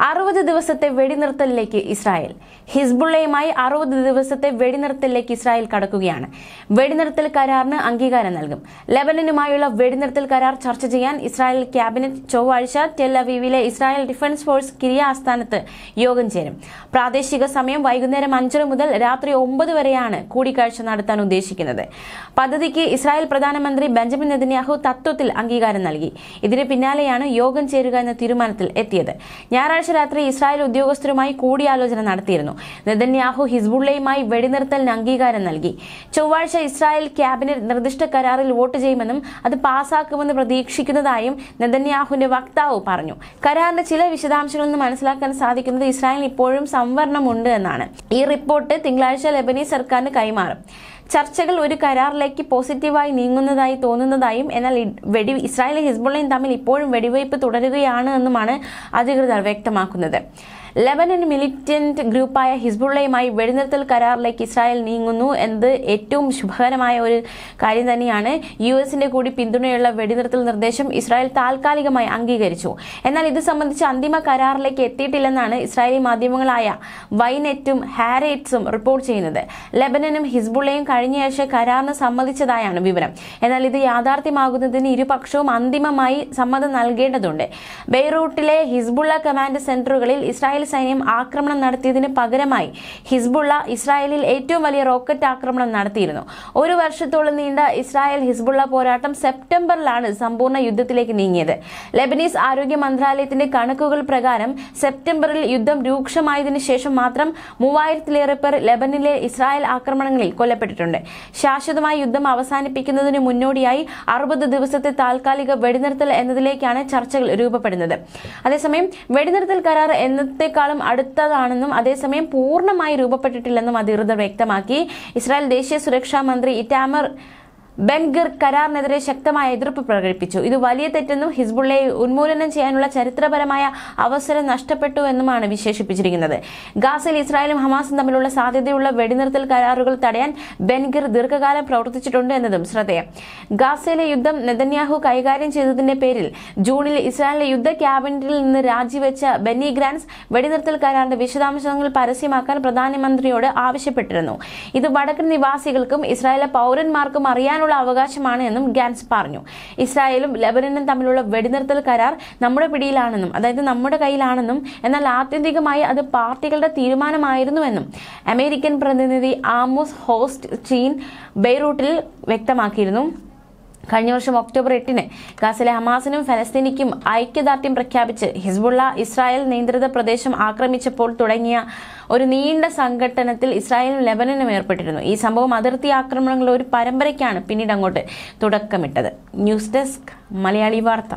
അറുപത് ദിവസത്തെ വെടിനിർത്തലിലേക്ക് ഇസ്രായേൽ. ഹിസ്ബുള്ളയുമായി അറുപത് ദിവസത്തെ വെടിനിർത്തലിലേക്ക് ഇസ്രായേൽ കടക്കുകയാണ്. വെടിനിർത്തൽ കരാറിന് അംഗീകാരം നൽകും. ലെബനനുമായുള്ള വെടിനിർത്തൽ കരാർ ചർച്ച ചെയ്യാൻ ഇസ്രായേൽ ക്യാബിനറ്റ് ചൊവ്വാഴ്ച ടെല്ലവീവിലെ ഇസ്രായേൽ ഡിഫൻസ് ഫോഴ്സ് കിരിയ ആസ്ഥാനത്ത് യോഗം ചേരും. പ്രാദേശിക സമയം വൈകുന്നേരം അഞ്ചര മുതൽ രാത്രി ഒമ്പത് വരെയാണ് കൂടിക്കാഴ്ച നടത്താൻ ഉദ്ദേശിക്കുന്നത്. പദ്ധതിക്ക് ഇസ്രായേൽ പ്രധാനമന്ത്രി ബെഞ്ചമിൻ നെതന്യാഹു തത്വത്തിൽ അംഗീകാരം നൽകി. ഇതിന് പിന്നാലെയാണ് യോഗം ചേരുക എന്ന തീരുമാനത്തിൽ എത്തിയത്. ഞായറാഴ്ച രാത്രി ഇസ്രായേൽ ഉദ്യോഗസ്ഥരുമായി കൂടിയാലോചന നടത്തിയിരുന്നു. നെതന്യാഹു ഹിസ്ബുള്ളയുമായി വെടിനിർത്തലിന് അംഗീകാരം നൽകി. ചൊവ്വാഴ്ച ഇസ്രായേൽ ക്യാബിനറ്റ് നിർദ്ദിഷ്ട കരാറിൽ വോട്ട് ചെയ്യുമെന്നും അത് പാസാക്കുമെന്ന് പ്രതീക്ഷിക്കുന്നതായും നെതന്യാഹുവിന്റെ വക്താവ് പറഞ്ഞു. കരാറിന്റെ ചില വിശദാംശങ്ങളിൽ നിന്ന് മനസ്സിലാക്കാൻ സാധിക്കുന്നത് ഇസ്രായേൽ ഇപ്പോഴും സംവരണമുണ്ട് എന്നാണ്. ഈ റിപ്പോർട്ട് തിങ്കളാഴ്ച ലബനീസ് സർക്കാരിന് കൈമാറും. ചർച്ചകൾ ഒരു കരാറിലേക്ക് പോസിറ്റീവായി നീങ്ങുന്നതായി തോന്നുന്നതായും എന്നാൽ വെടി ഇസ്രായേലും ഹിസ്ബുള്ളയും തമ്മിൽ ഇപ്പോഴും വെടിവയ്പ് തുടരുകയാണ് എന്നുമാണ് അധികൃതർ വ്യക്തമാക്കുന്നത്. വ്യക്തമാക്കുന്നത്. ലെബനൻ മിലിറ്റന്റ് ഗ്രൂപ്പായ ഹിസ്ബുള്ളയുമായി വെടിനിർത്തൽ കരാറിലേക്ക് ഇസ്രായേൽ നീങ്ങുന്നു എന്നത് ഏറ്റവും ശുഭകരമായ ഒരു കാര്യം തന്നെയാണ് യു എസിന്റെ കൂടി പിന്തുണയുള്ള വെടിനിർത്തൽ നിർദ്ദേശം ഇസ്രായേൽ താൽക്കാലികമായി അംഗീകരിച്ചു. എന്നാൽ ഇത് സംബന്ധിച്ച് അന്തിമ കരാറിലേക്ക് എത്തിയിട്ടില്ലെന്നാണ് ഇസ്രായേലി മാധ്യമങ്ങളായ വൈനെറ്റും ഹാരേറ്റ്സും റിപ്പോർട്ട് ചെയ്യുന്നത്. ലെബനനും ഹിസ്ബുള്ളയും കഴിഞ്ഞയാഴ്ച കരാറിന് സമ്മതിച്ചതായാണ് വിവരം. എന്നാൽ ഇത് യാഥാർത്ഥ്യമാകുന്നതിന് ഇരുപക്ഷവും അന്തിമമായി സമ്മതം നൽകേണ്ടതുണ്ട്. ബെയ്റൂട്ടിലെ ഹിസ്ബുള്ള കമാൻഡ് സെന്ററുകളിൽ ഇസ്രായേൽ സൈന്യം ആക്രമണം നടത്തിയതിന് പകരമായി ഹിസ്ബുള്ള ഇസ്രായേലിൽ ഏറ്റവും വലിയ റോക്കറ്റ് ആക്രമണം നടത്തിയിരുന്നു. ഒരു വർഷത്തോളം നീണ്ട ഇസ്രായേൽ ഹിസ്ബുള്ള പോരാട്ടം സെപ്റ്റംബറിലാണ് സമ്പൂർണ യുദ്ധത്തിലേക്ക് നീങ്ങിയത്. ലെബനീസ് ആരോഗ്യ മന്ത്രാലയത്തിന്റെ കണക്കുകൾ പ്രകാരം സെപ്റ്റംബറിൽ യുദ്ധം രൂക്ഷമായതിനു ശേഷം മാത്രം മൂവായിരത്തിലേറെ പേർ ലെബനിലെ ഇസ്രായേൽ ആക്രമണങ്ങളിൽ കൊല്ലപ്പെട്ടിട്ടുണ്ട്. ശാശ്വതമായി യുദ്ധം അവസാനിപ്പിക്കുന്നതിന് മുന്നോടിയായി അറുപത് ദിവസത്തെ താൽക്കാലിക വെടിനിർത്തൽ എന്നതിലേക്കാണ് ചർച്ചകൾ രൂപപ്പെടുന്നത്. അതേസമയം വെടിനിർത്തൽ കരാർ എന്നത്തെക്കാളും അടുത്തതാണെന്നും അതേസമയം പൂർണമായി രൂപപ്പെട്ടിട്ടില്ലെന്നും അധികൃതർ വ്യക്തമാക്കി. ഇസ്രായേൽ ദേശീയ സുരക്ഷാ മന്ത്രി ഇറ്റാമർ ബെൻഗർ കരാറിനെതിരെ ശക്തമായ എതിർപ്പ് പ്രകടിപ്പിച്ചു. ഇത് വലിയ തെറ്റെന്നും ഹിസ്ബുള്ളയെ ഉന്മൂലനം ചെയ്യാനുള്ള ചരിത്രപരമായ അവസരം നഷ്ടപ്പെട്ടു എന്നുമാണ് വിശേഷിപ്പിച്ചിരിക്കുന്നത്. ഗാസയിൽ ഇസ്രായേലും ഹമാസും തമ്മിലുള്ള സാധ്യതയുള്ള വെടിനിർത്തൽ കരാറുകൾ തടയാൻ ബെൻഗർ ദീർഘകാലം പ്രവർത്തിച്ചിട്ടുണ്ട് എന്നതും ശ്രദ്ധേയം. ഗാസയിലെ യുദ്ധം നെതന്യാഹു കൈകാര്യം ചെയ്തതിന്റെ പേരിൽ ജൂണിൽ ഇസ്രായേലിലെ യുദ്ധ ക്യാബിനറ്റിൽ നിന്ന് രാജിവെച്ച ബെന്നി ഗ്രാൻസ് വെടിനിർത്തൽ കരാറിന്റെ വിശദാംശങ്ങൾ പരസ്യമാക്കാൻ പ്രധാനമന്ത്രിയോട് ആവശ്യപ്പെട്ടിരുന്നു. ഇത് വടക്കൻ നിവാസികൾക്കും ഇസ്രായേലിലെ പൗരന്മാർക്കും അറിയാനുള്ള അവകാശമാണ് എന്നും ഗാൻസ് പറഞ്ഞു. ഇസ്രായേലും ലെബനനും തമ്മിലുള്ള വെടിനിർത്തൽ കരാർ നമ്മുടെ പിടിയിലാണെന്നും അതായത് നമ്മുടെ കയ്യിലാണെന്നും എന്നാൽ ആത്യന്തികമായി അത് പാർട്ടികളുടെ തീരുമാനമായിരുന്നുവെന്നും അമേരിക്കൻ പ്രതിനിധി ആമോസ് ഹോസ്റ്റ് ചീൻ ബെയ്റൂട്ടിൽ വ്യക്തമാക്കിയിരുന്നു. കഴിഞ്ഞ വർഷം ഒക്ടോബർ എട്ടിന് ഗാസിലെ ഹമാസിനും ഫലസ്തീനിക്കും ഐക്യദാർഢ്യം പ്രഖ്യാപിച്ച് ഹിസ്ബുള്ള ഇസ്രായേൽ നിയന്ത്രിത പ്രദേശം ആക്രമിച്ചപ്പോൾ തുടങ്ങിയ ഒരു നീണ്ട സംഘട്ടനത്തിൽ ഇസ്രായേലും ലെബനനും ഏർപ്പെട്ടിരുന്നു. ഈ സംഭവം അതിർത്തി ആക്രമണങ്ങളുടെ ഒരു പരമ്പരയ്ക്കാണ് പിന്നീട് അങ്ങോട്ട് തുടക്കമിട്ടത്. ന്യൂസ് ഡെസ്ക് മലയാളി വാർത്ത.